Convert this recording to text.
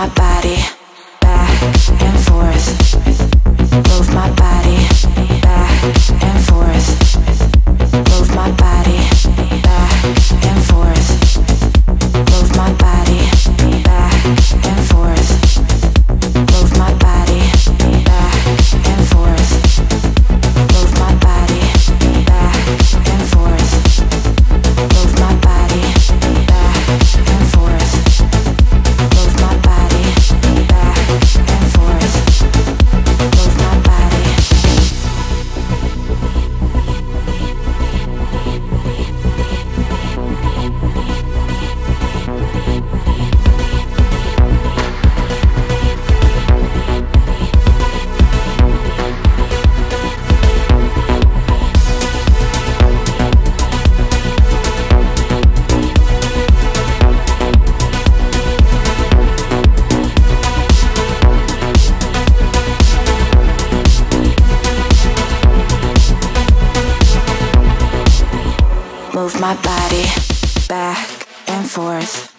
my body my body back and forth.